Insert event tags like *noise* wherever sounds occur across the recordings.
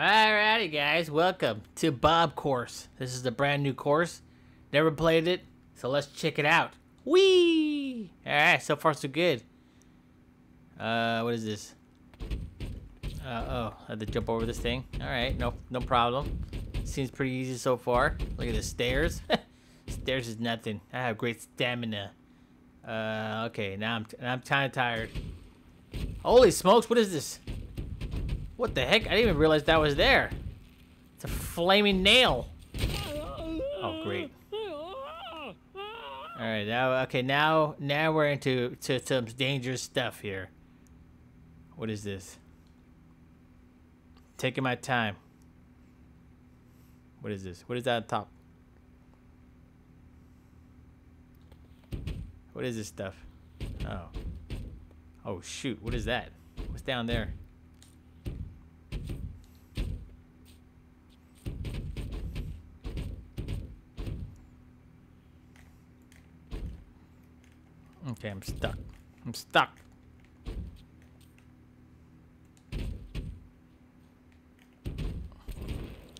Alrighty, guys, welcome to Bob Course. This is a brand new course. Never played it, so let's check it out. Whee! Alright, so far so good. Uh, what is this? Uh, oh, I had to jump over this thing. Alright, no, no problem. Seems pretty easy so far. Look at the stairs. *laughs* stairs is nothing. I have great stamina. Uh, okay, now I'm, now I'm kind of tired. Holy smokes, what is this? What the heck? I didn't even realize that was there. It's a flaming nail. Oh, great. All right, now okay, now now we're into to some dangerous stuff here. What is this? Taking my time. What is this? What is that on top? What is this stuff? Oh. Oh shoot, what is that? What's down there? Okay, I'm stuck. I'm stuck.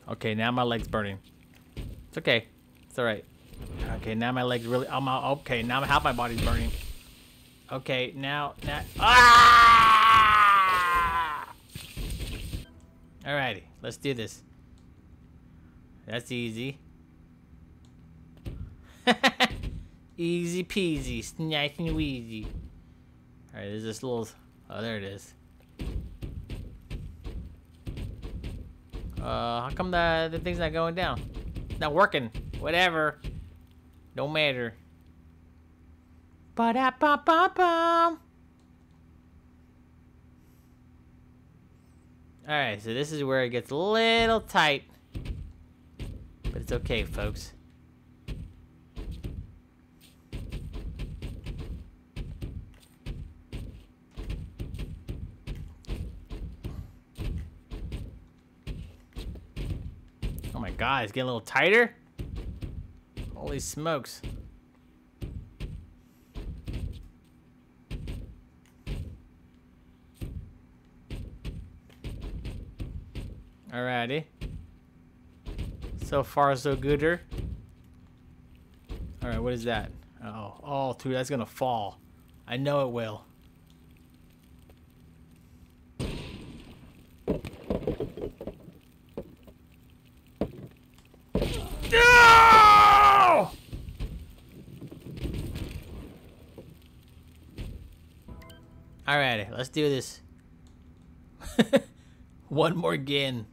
Okay, now my leg's burning. It's okay. It's alright. Okay, now my leg's really... I'm out. Okay, now half my body's burning. Okay, now... now ah! Alrighty, let's do this. That's easy. *laughs* Easy peasy, nice and wheezy. Alright, there's this little... Oh, there it is. Uh, how come the, the thing's not going down? Not working. Whatever. Don't matter. ba da ba ba ba Alright, so this is where it gets a little tight. But it's okay, folks. Oh my god, it's getting a little tighter? Holy smokes. Alrighty. So far, so gooder. Alright, what is that? Oh, oh, dude, that's gonna fall. I know it will. No! Alrighty, let's do this. *laughs* One more again.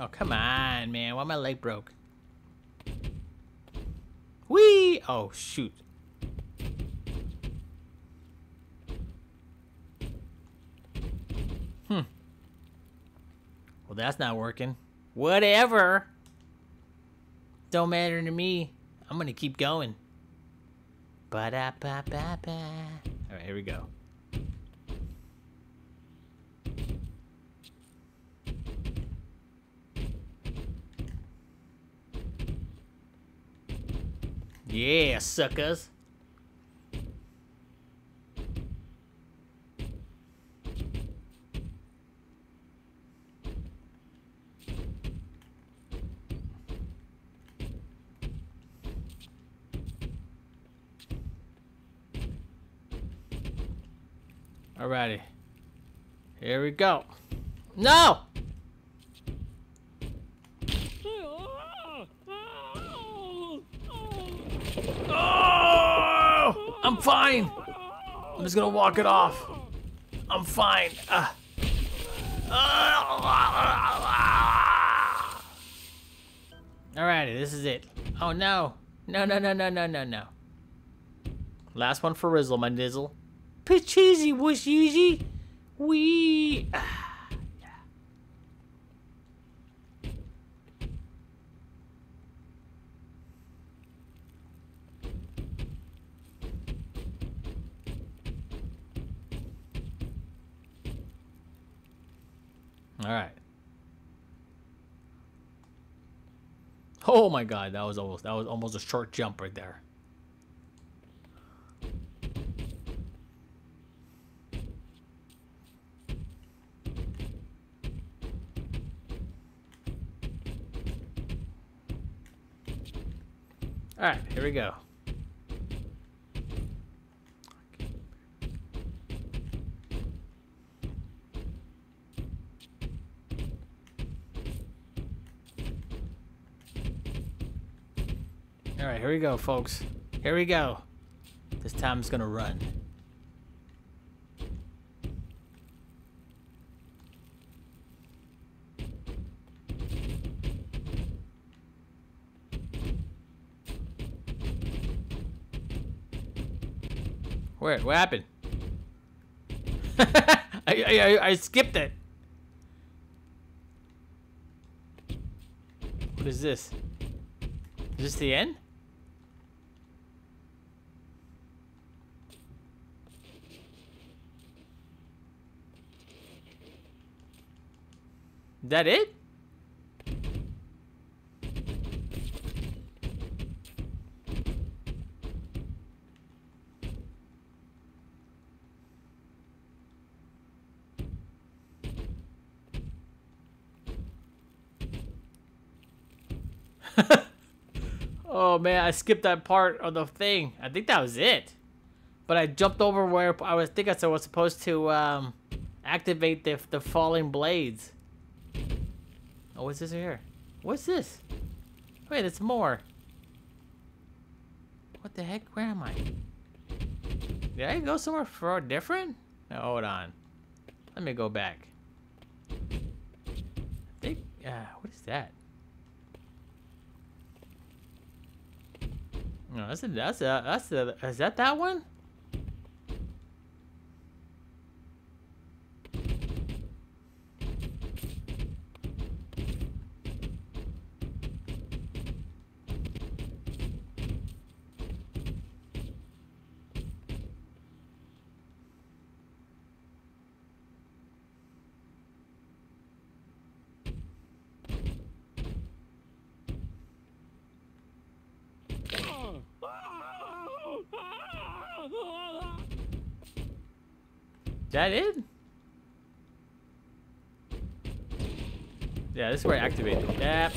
Oh, come on, man. Why my leg broke? Whee! Oh, shoot. Hmm. Well, that's not working. Whatever. Don't matter to me. I'm gonna keep going. Ba da ba ba ba. All right, here we go. Yeah, suckers. Alrighty. Here we go. No! Oh! I'm fine. I'm just gonna walk it off. I'm fine. Uh. Alrighty, this is it. Oh no. No, no, no, no, no, no, no. Last one for Rizzle, my nizzle. Pacheesy was easy. We. All right. Oh my god, that was almost that was almost a short jump right there. Alright, here we go. Alright, here we go, folks. Here we go. This time it's gonna run. Where? What happened? *laughs* I, I, I skipped it. What is this? Is this the end? That it? *laughs* oh man, I skipped that part of the thing. I think that was it. But I jumped over where I was think I said I was supposed to um, activate the the falling blades. Oh, what's this here? What's this? Wait, it's more. What the heck? Where am I? Did I go somewhere for different? No, hold on. Let me go back. I think, uh, what is that? No, that's a, that's a, that's a, is that that one? Is that it? Yeah, this is where I activate. Yep.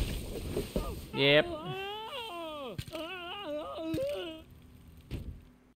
Yep.